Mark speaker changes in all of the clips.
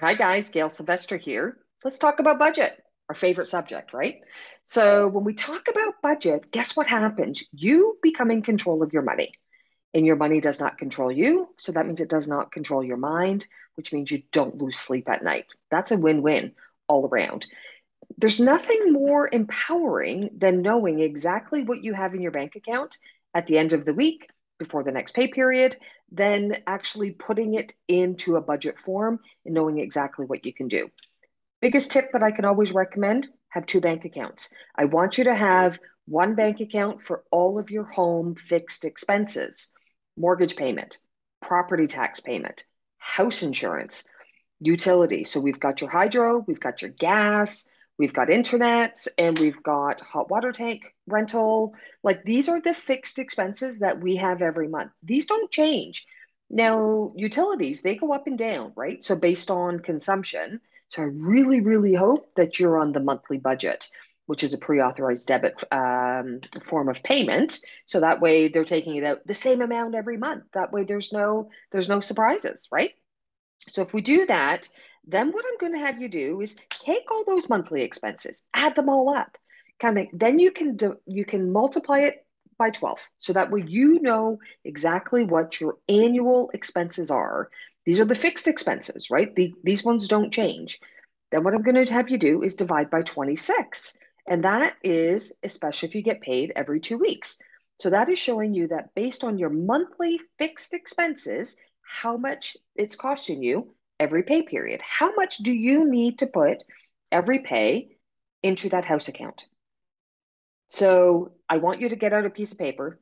Speaker 1: Hi, guys. Gail Sylvester here. Let's talk about budget, our favorite subject, right? So, when we talk about budget, guess what happens? You become in control of your money, and your money does not control you. So, that means it does not control your mind, which means you don't lose sleep at night. That's a win win all around. There's nothing more empowering than knowing exactly what you have in your bank account at the end of the week before the next pay period then actually putting it into a budget form and knowing exactly what you can do. Biggest tip that I can always recommend have two bank accounts. I want you to have one bank account for all of your home fixed expenses, mortgage payment, property tax payment, house insurance, utilities. So we've got your hydro, we've got your gas, We've got internet and we've got hot water tank rental. Like these are the fixed expenses that we have every month. These don't change. Now, utilities, they go up and down, right? So based on consumption. So I really, really hope that you're on the monthly budget, which is a pre-authorized debit um, form of payment. So that way they're taking it out the same amount every month. That way there's no there's no surprises, right? So if we do that, then what I'm going to have you do is take all those monthly expenses, add them all up. Kind of then you can do, you can multiply it by 12. So that way you know exactly what your annual expenses are. These are the fixed expenses, right? The, these ones don't change. Then what I'm going to have you do is divide by 26. And that is especially if you get paid every two weeks. So that is showing you that based on your monthly fixed expenses, how much it's costing you every pay period. How much do you need to put every pay into that house account? So I want you to get out a piece of paper.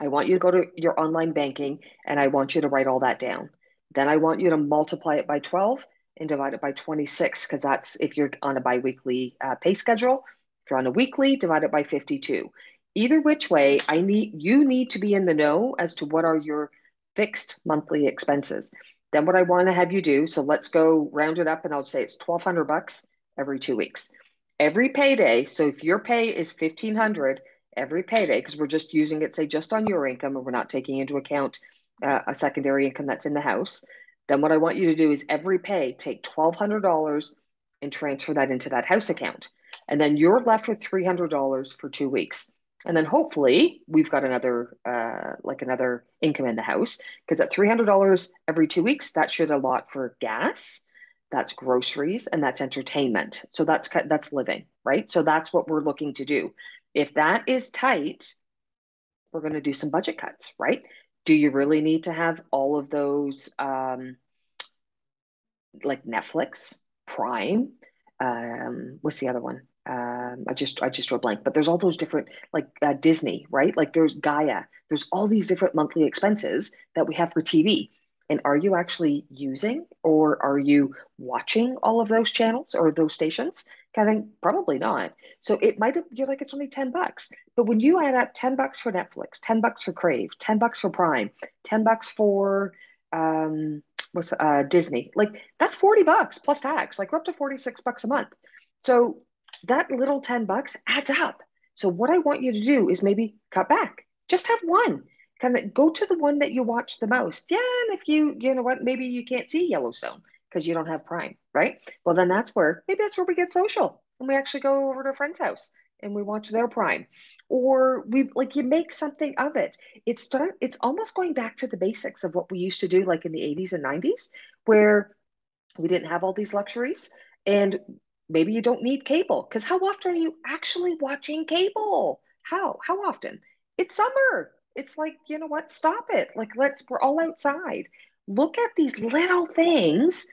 Speaker 1: I want you to go to your online banking and I want you to write all that down. Then I want you to multiply it by 12 and divide it by 26 because that's if you're on a biweekly uh, pay schedule. If you're on a weekly, divide it by 52. Either which way, I need you need to be in the know as to what are your fixed monthly expenses. Then what I want to have you do, so let's go round it up and I'll say it's 1200 bucks every two weeks. Every payday, so if your pay is 1500 every payday, because we're just using it, say, just on your income and we're not taking into account uh, a secondary income that's in the house, then what I want you to do is every pay, take $1,200 and transfer that into that house account. And then you're left with $300 for two weeks and then hopefully we've got another uh, like another income in the house because at $300 every two weeks that should allot for gas that's groceries and that's entertainment. So that's that's living right? So that's what we're looking to do. If that is tight we're going to do some budget cuts right? Do you really need to have all of those um, like netflix prime um, what's the other one um, I just I just drew a blank, but there's all those different like uh, Disney, right? Like there's Gaia. There's all these different monthly expenses that we have for TV. And are you actually using or are you watching all of those channels or those stations? I think probably not. So it might have you're like it's only 10 bucks. But when you add up 10 bucks for Netflix, 10 bucks for Crave, 10 bucks for Prime, 10 bucks for um uh Disney, like that's 40 bucks plus tax. Like we're up to 46 bucks a month. So that little 10 bucks adds up. So what I want you to do is maybe cut back. Just have one. Kind of go to the one that you watch the most. Yeah, and if you, you know what, maybe you can't see Yellowstone because you don't have Prime, right? Well, then that's where maybe that's where we get social and we actually go over to a friend's house and we watch their Prime, or we like you make something of it. It's start. It's almost going back to the basics of what we used to do, like in the '80s and '90s, where we didn't have all these luxuries and maybe you don't need cable because how often are you actually watching cable? How? How often? It's summer. It's like, you know what? Stop it. Like, let's, we're all outside. Look at these little things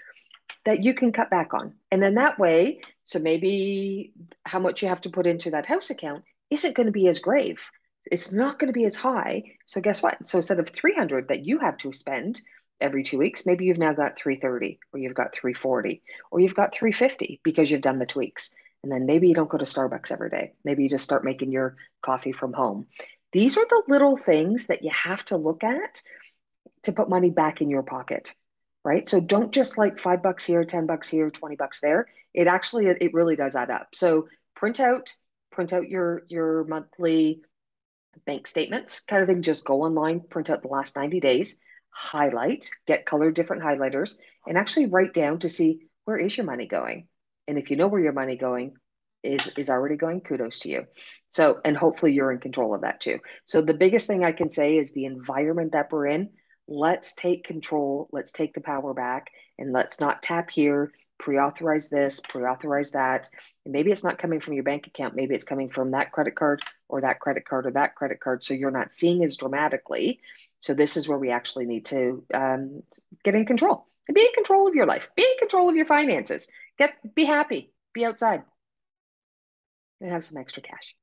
Speaker 1: that you can cut back on. And then that way, so maybe how much you have to put into that house account isn't going to be as grave. It's not going to be as high. So guess what? So instead of 300 that you have to spend, every two weeks, maybe you've now got 330 or you've got 340 or you've got 350 because you've done the tweaks. And then maybe you don't go to Starbucks every day. Maybe you just start making your coffee from home. These are the little things that you have to look at to put money back in your pocket, right? So don't just like five bucks here, 10 bucks here, 20 bucks there. It actually, it really does add up. So print out, print out your, your monthly bank statements kind of thing. Just go online, print out the last 90 days highlight, get colored different highlighters, and actually write down to see where is your money going. And if you know where your money going is is already going, kudos to you. So, and hopefully you're in control of that too. So the biggest thing I can say is the environment that we're in. Let's take control. Let's take the power back, and let's not tap here pre-authorize this, pre-authorize that. And maybe it's not coming from your bank account. Maybe it's coming from that credit card or that credit card or that credit card. So you're not seeing as dramatically. So this is where we actually need to um, get in control and be in control of your life. Be in control of your finances. Get be happy. Be outside and have some extra cash.